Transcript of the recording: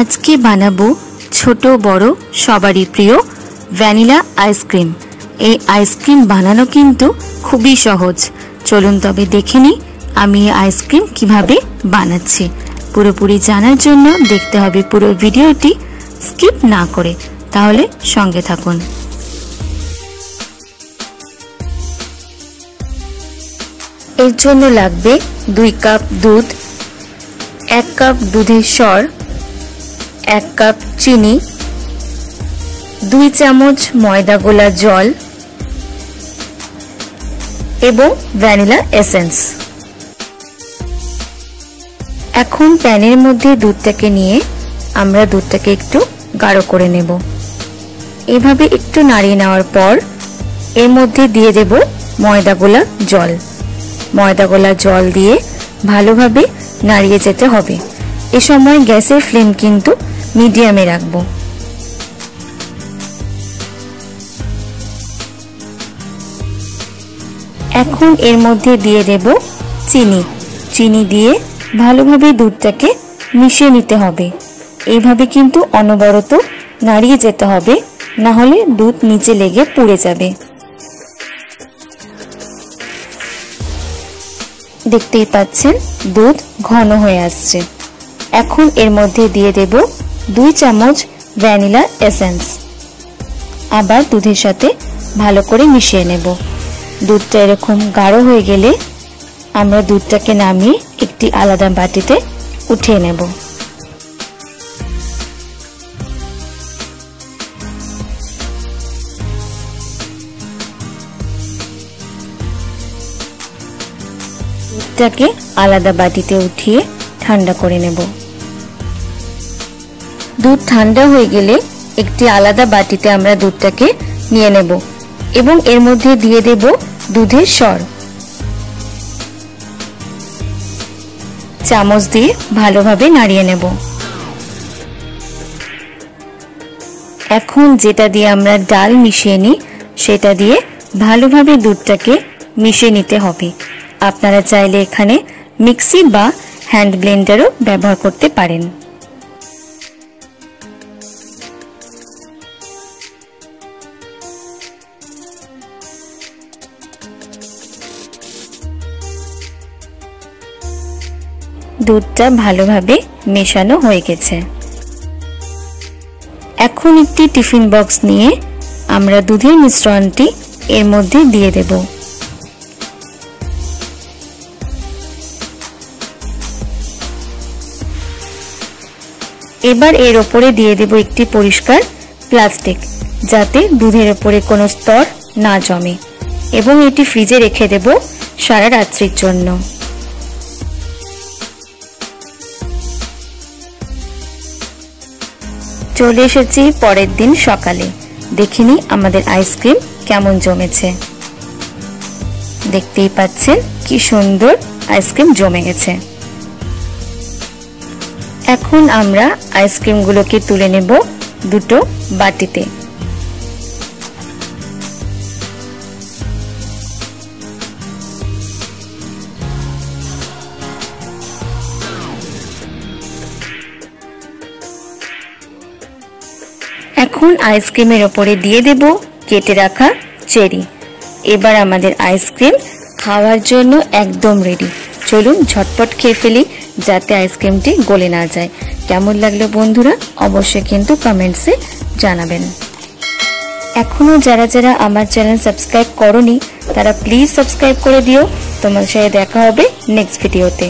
আজকে বানাবো ছোট, বড়, সবারই প্রিয় ভ্যানিলা আইসক্রিম এই আইসক্রিম বানানো কিন্তু খুবই সহজ। চলুন তবে দেখে নিই আমি আইসক্রিম কীভাবে বানাচ্ছি। পুরোপুরি জানার জন্য দেখতে হবে পুরো ভিডিওটি স্কিপ না করে। তাহলে সঙ্গে থাকুন। এর জন্য লাগবে দুই কাপ দুধ, এক কাপ দুধের স্বর এক কাপ চিনি, দুই চামচ ময়দা গোলা জল এবং ভ্যানিলা এসেন্স। এখন প্যানের মধ্যে দুধটাকে নিয়ে আমরা দুধটাকে একটু গাঢ় করে নেব। এভাবে একটু নাড়িয়ে নেওয়ার পর এর মধ্যে দিয়ে দেব ময়দা গোলা জল। ময়দা গোলা জল দিয়ে ভালোভাবে নাড়িয়ে যেতে হবে। এ সময় গ্যাসের ফ্লেম কিন্তু মিডিয়ামে রাখব। এখন এর মধ্যে দিয়ে দেব চিনি। চিনি দিয়ে ভালোভাবে দুধটাকে মিশিয়ে নিতে হবে। এইভাবে কিন্তু অনবরত নাড়িয়ে যেতে হবে, না হলে দুধ নিচে লেগে পুড়ে যাবে। দেখতেই পাচ্ছেন, দুধ ঘন হয়ে আসছে। এখন এর মধ্যে দিয়ে দেব দুই চামচ ভ্যানিলা এসেন্স। আবার দুধের সাথে ভালো করে মিশিয়ে নেব। দুধটা এরকম গাঢ় হয়ে গেলে আমরা দুধটাকে নামিয়ে একটি আলাদা বাটিতে উঠিয়ে নেব। দুধটাকে আলাদা বাটিতে উঠিয়ে ঠান্ডা করে নেব। দুধ ঠান্ডা হয়ে গেলে একটি আলাদা বাটিতে আমরা দুধটাকে নিয়ে নেব এবং এর মধ্যে দিয়ে দেব দুধের স্বর চামচ দিয়ে ভালোভাবে নাড়িয়ে নেব। এখন যেটা দিয়ে আমরা ডাল মিশিয়ে নিই, সেটা দিয়ে ভালোভাবে দুধটাকে মিশিয়ে নিতে হবে। আপনারা চাইলে এখানে মিক্সি বা হ্যান্ড ব্লেন্ডারও ব্যবহার করতে পারেন। দুধটা ভালোভাবে মেশানো হয়ে গেছে। এখন একটি টিফিন বক্স নিয়ে আমরা দুধের মিশ্রণটি এর মধ্যে দিয়ে দেব। এবার এর ওপরে দিয়ে দেব একটি পরিষ্কার প্লাস্টিক, যাতে দুধের ওপরে কোনো স্তর না জমে। এবং এটি ফ্রিজে রেখে দেব সারা রাত্রির জন্য। চলে এসেছি পরের দিন সকালে। দেখিনি আমাদের আইসক্রিম কেমন জমেছে। দেখতেই পাচ্ছেন কি সুন্দর আইসক্রিম জমে গেছে। এখন আমরা আইসক্রিমগুলোকে তুলে নেব দুটো বাটিতে। এখন আইসক্রিমের ওপরে দিয়ে দেব কেটে রাখা চেরি। এবার আমাদের আইসক্রিম খাওয়ার জন্য একদম রেডি চলুন ঝটপট খেয়ে ফেলি যাতে আইসক্রিমটি গলে না যায়। কেমন লাগল বন্ধুরা? অবশ্যই কিন্তু কমেন্টসে জানাবেন। এখনও যারা যারা আমার চ্যানেল সাবস্ক্রাইব করনি, তারা প্লিজ সাবস্ক্রাইব করে দিও। তোমার সাথে দেখা হবে নেক্সট ভিডিওতে